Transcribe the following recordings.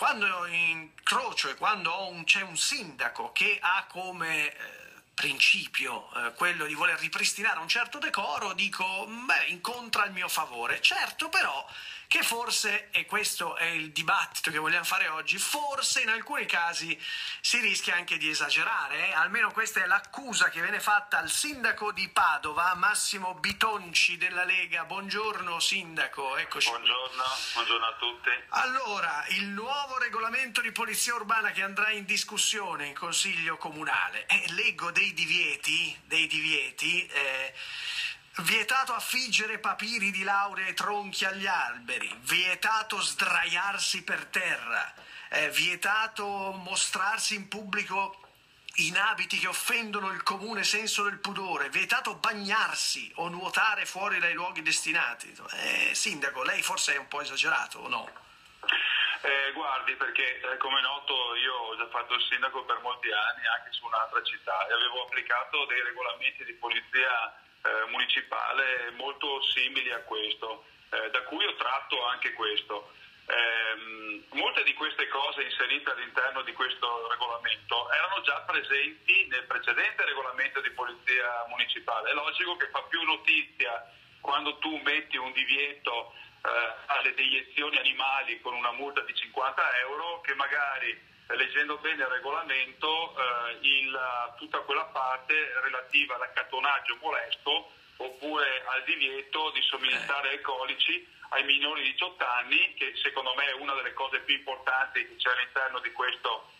quando incrocio e quando c'è un sindaco che ha come eh, principio eh, quello di voler ripristinare un certo decoro, dico, beh, incontra il mio favore. Certo, però che forse, e questo è il dibattito che vogliamo fare oggi, forse in alcuni casi si rischia anche di esagerare, eh? almeno questa è l'accusa che viene fatta al sindaco di Padova, Massimo Bitonci della Lega. Buongiorno sindaco, eccoci. Buongiorno, buongiorno a tutti. Allora, il nuovo regolamento di polizia urbana che andrà in discussione in Consiglio Comunale, eh, leggo dei divieti, dei divieti eh, Vietato affiggere papiri di laurea e tronchi agli alberi, vietato sdraiarsi per terra, eh, vietato mostrarsi in pubblico in abiti che offendono il comune senso del pudore, vietato bagnarsi o nuotare fuori dai luoghi destinati. Eh, sindaco, lei forse è un po' esagerato o no? Eh, guardi, perché eh, come è noto io ho già fatto il sindaco per molti anni anche su un'altra città e avevo applicato dei regolamenti di polizia eh, municipale molto simili a questo, eh, da cui ho tratto anche questo. Eh, molte di queste cose inserite all'interno di questo regolamento erano già presenti nel precedente regolamento di polizia municipale. È logico che fa più notizia quando tu metti un divieto alle deiezioni animali con una multa di 50 euro che magari leggendo bene il regolamento, eh, il, tutta quella parte relativa all'accattonaggio molesto oppure al divieto di somministrare eh. alcolici ai minori di 18 anni, che secondo me è una delle cose più importanti che c'è all'interno di questo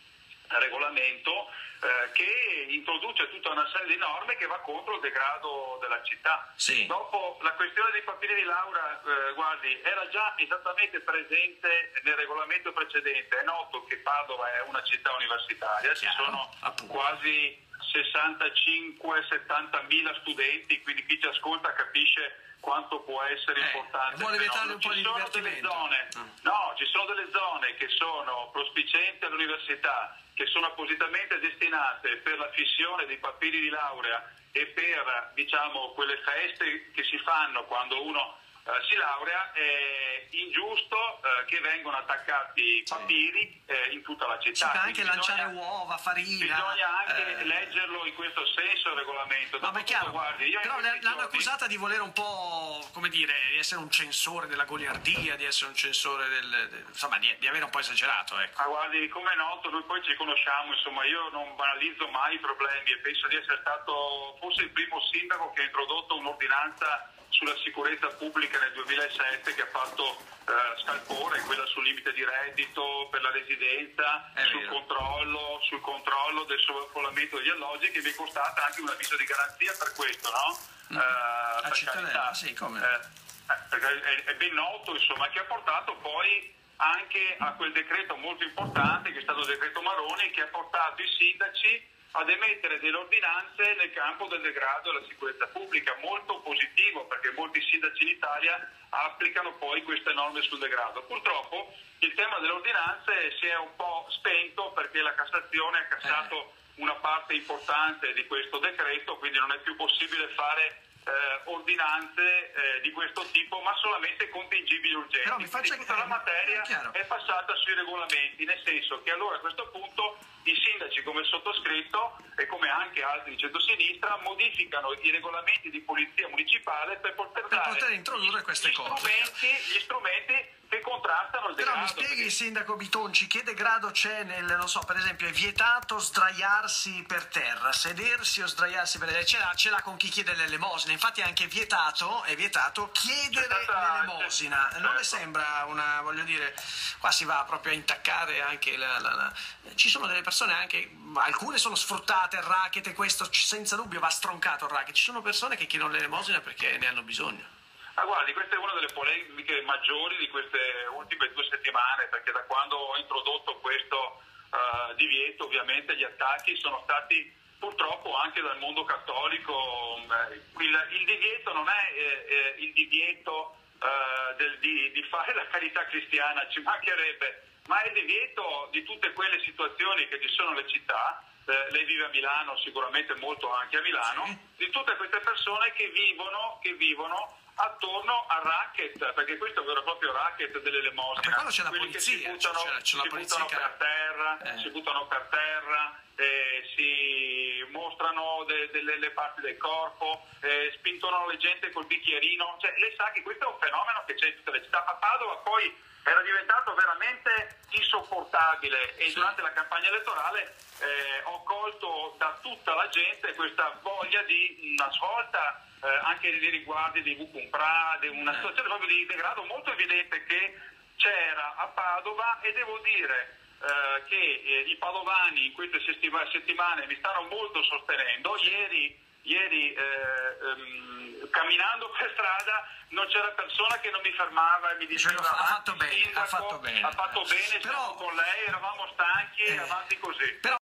regolamento eh, che introduce tutta una serie di norme che va contro il degrado della città. Sì. Dopo la questione dei papiri di laurea, eh, guardi, era già esattamente presente nel regolamento precedente. È noto che Padova è una città universitaria, Chiaro, ci sono appunto. quasi 65-70 mila studenti, quindi chi ci ascolta capisce quanto può essere eh, importante. Vuole vietare un po' di divertimento. Zone, mm. No, ci sono delle zone che sono prospicenti all'università, che sono appositamente destinate per la fissione dei papiri di laurea e per diciamo, quelle feste che si fanno quando uno eh, si laurea, è ingiusto eh, che vengano attaccati papiri eh, in tutta la città. Si anche Quindi lanciare bisogna, uova, farina. Bisogna anche eh. leggerlo in questo senso il regolamento. Ma è chiaro, guardi, però l'hanno accusata di volere un po', come dire, di essere un censore della goliardia, di essere un censore del, del insomma, di, di, avere un po' esagerato. Ecco. Ma guardi, come è noto, noi poi ci conosciamo, insomma, io non banalizzo mai i problemi e penso di essere stato forse il primo sindaco che ha introdotto un'ordinanza sulla sicurezza pubblica nel 2007 che ha fatto eh, scalpore, quella sul limite di reddito per la residenza, sul controllo, sul controllo, del sovraffollamento degli alloggi che mi è costata anche un avviso di garanzia per questo, no? Mm. Eh, cittadella, sì, come? Eh, eh, è, ben noto, insomma, che ha portato poi anche a quel decreto molto importante che è stato il decreto Maroni che ha portato i sindaci ad emettere delle ordinanze nel campo del degrado e della sicurezza pubblica, molto positivo perché molti sindaci in Italia applicano poi queste norme sul degrado. Purtroppo il tema delle ordinanze si è un po' spento perché la Cassazione ha cassato eh. una parte importante di questo decreto, quindi non è più possibile fare eh, ordinanze eh, di questo tipo, ma solamente contingibili urgenti. Però mi faccia... Tutta la materia è, è passata sui regolamenti, nel senso che allora a questo punto i sindaci come il sottoscritto e come anche altri di centrosinistra modificano i regolamenti di polizia municipale per poter, per poter introdurre queste gli cose. Strumenti, gli strumenti che contrastano il Però degrado. Però mi spieghi, perché... sindaco Bitonci, che degrado c'è nel, non so, per esempio è vietato sdraiarsi per terra, sedersi o sdraiarsi per terra, ce l'ha, ce l'ha con chi chiede l'elemosina, infatti è anche vietato, è vietato chiedere stata, l'elemosina, certo. non le sembra una, voglio dire, qua si va proprio a intaccare anche la, la, la... ci sono delle persone anche, alcune sono sfruttate, il racket e questo senza dubbio va stroncato il racket, ci sono persone che chiedono l'elemosina perché ne hanno bisogno. Ah, guardi, questa è una delle polemiche maggiori di queste ultime due settimane, perché da quando ho introdotto questo uh, divieto, ovviamente gli attacchi sono stati purtroppo anche dal mondo cattolico. Uh, il, il, divieto non è eh, eh, il divieto uh, del, di, di fare la carità cristiana, ci mancherebbe, ma è il divieto di tutte quelle situazioni che ci sono nelle città eh, lei vive a Milano, sicuramente molto anche a Milano, Sì. di tutte queste persone che vivono, che vivono attorno al racket, perché questo è un vero e proprio racket delle Ma per elemosine. quello c'è la polizia, si buttano, c'è c'è la polizia buttano che- per terra, Eh. si buttano per terra, mostrano de- delle le parti del corpo, eh, spintonano le gente col bicchierino. Cioè, lei sa che questo è un fenomeno che c'è in tutte le città. A Padova poi era diventato veramente insopportabile e durante la campagna elettorale eh, ho colto da tutta la gente questa voglia di una svolta eh, anche nei riguardi di Vucumpra, di una Eh. situazione proprio di degrado molto evidente che c'era a Padova e devo dire eh, che eh, i padovani in queste settima- settimane mi stanno molto sostenendo. Ieri, ieri eh, ehm, camminando per strada non c'era persona che non mi fermava e mi diceva Ha "Avanti, fatto bene, ha sindaco, fatto bene." ha fatto bene, Però- con lei, eravamo stanchi, Eh, avanti così. Però